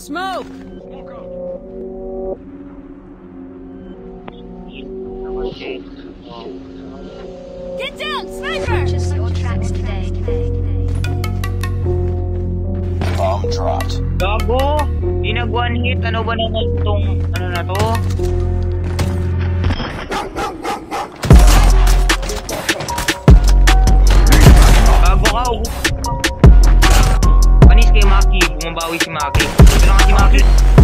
Smoke! Get down, sniper! Purchase your tracks today. Bomb dropped. Gago! Di nag one hit. Ano ba naman itong ano na to? Gago ka! oh. Panis kay Maki. Bumabawi si Maki. Hardpoint